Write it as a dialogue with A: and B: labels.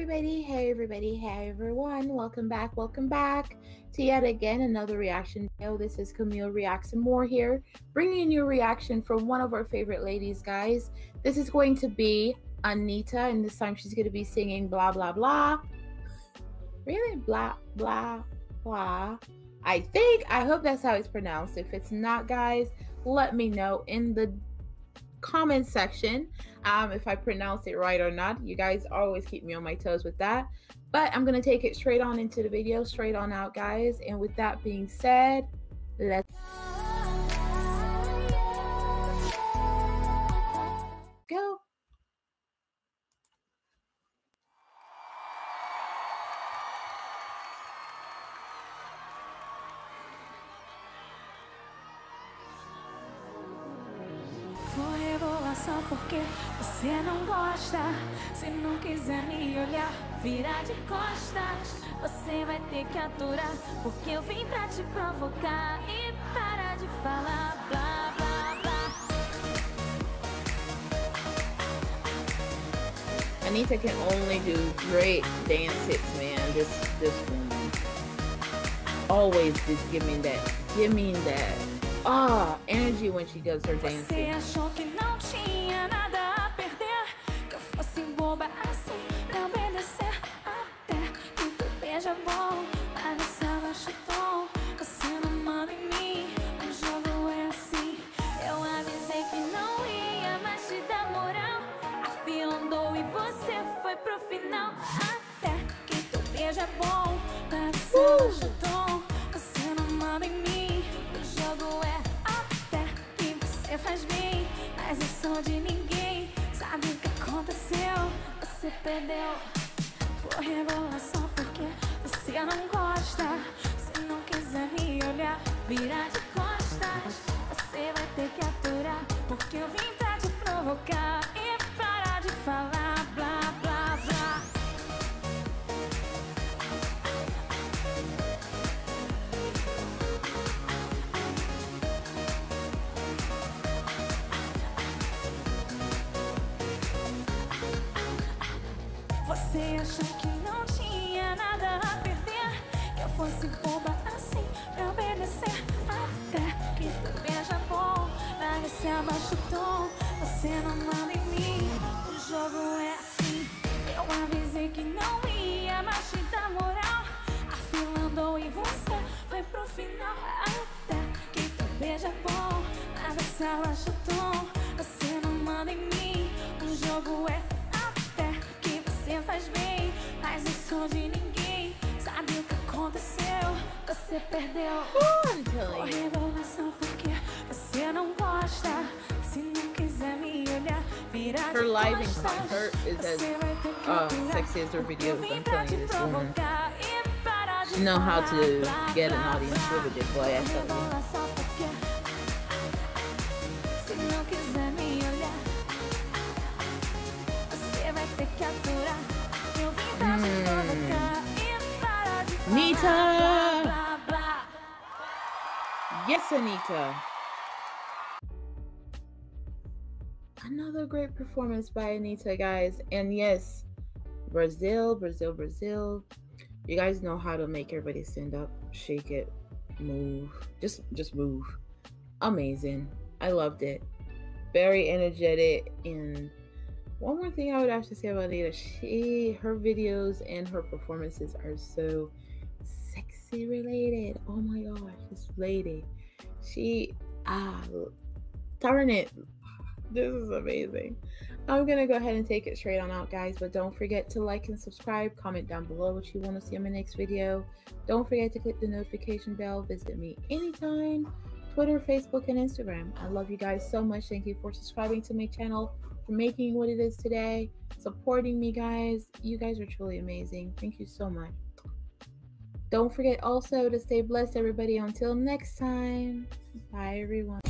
A: everybody. Hey, everybody. Hey, everyone. Welcome back. Welcome back to yet again another reaction video. This is Camille Reacts and More here, bringing you a reaction from one of our favorite ladies, guys. This is going to be Anitta, and this time she's going to be singing blah, blah, blah. Really? Blah, blah, blah. I think, I hope that's how it's pronounced. If it's not, guys, let me know in the comment section um, if I pronounce it right or not. You guys always keep me on my toes with that. But I'm going to take it straight on into the video, straight on out, guys. And with that being said,
B: só porque você não gosta. Se não quiser me olhar, virar de costas. Você vai ter que aturar, porque eu vim pra te provocar e parar de falar blá blá blá.
A: Anita can only do great dance hits, man. This this woman always just give me that, give me that ah energy when she does her
B: Você
A: dancing.
B: achou que não tinha nada a perder? Que eu fosse boba assim pra obedecer até que tu beija bom, mas você abaixa o tom. Você não manda em mim, o jogo é assim. Eu avisei que não ia mais te dar moral. A fila andou e você foi pro final. Até que tu beijo é bom, mas você abaixa o tom. Você não manda em mim, mas eu sou de ninguém. Sabe o que aconteceu? Você perdeu. Vou rebolar só porque você não gosta. Você achou que não tinha nada a perder? Que eu fosse boba assim pra obedecer? Até que tu beija bom, mas você abaixa o tom Você não manda em mim, o jogo é assim. Eu avisei que não ia mais te dar moral. A fila andou e você foi pro final. Até que tu beija bom, mas você abaixa o tom Você não manda em mim, o jogo é mas de ninguém. Sabe o que aconteceu? Você perdeu.
A: I'm telling
B: Vou
A: you.
B: revelação porque você não gosta. Se não quiser me olhar, virar
A: Her live in
B: costas.
A: concert is as,
B: Você vai ter que
A: uh, sexy as her videos, I'm telling
B: te
A: you, this woman.
B: provocar parar de
A: She know how to get an audience with it, boy, I tell you. Nita! Yes, Anitta. Another great performance by Anitta, guys. And yes, Brazil, Brazil, Brazil. You guys know how to make everybody stand up, shake it, move. Just just move. Amazing. I loved it. Very energetic and one more thing I would have to say about Anitta, she her videos and her performances are so related. Oh my gosh, this lady. She ah darn it. This is amazing. I'm gonna go ahead and take it straight on out, guys. But don't forget to like and subscribe. Comment down below what you want to see in my next video. Don't forget to click the notification bell. Visit me anytime. Twitter, Facebook, and Instagram. I love you guys so much. Thank you for subscribing to my channel, for making what it is today, supporting me, guys. You guys are truly amazing. Thank you so much. Don't forget also to stay blessed, everybody. Until next time. Bye, everyone.